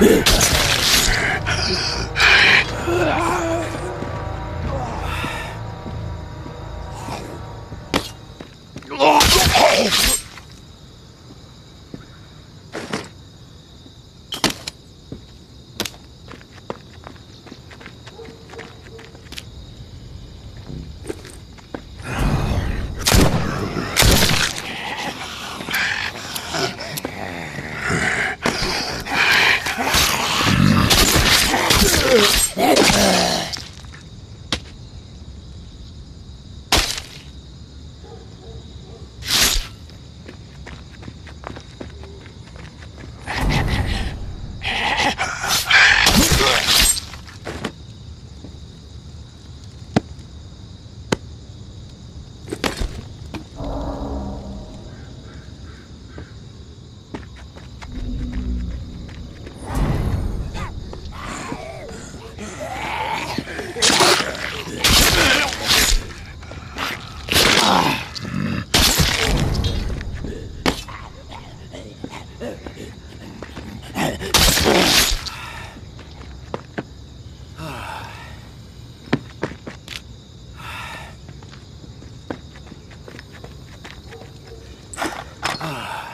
Ugh! that. Ah.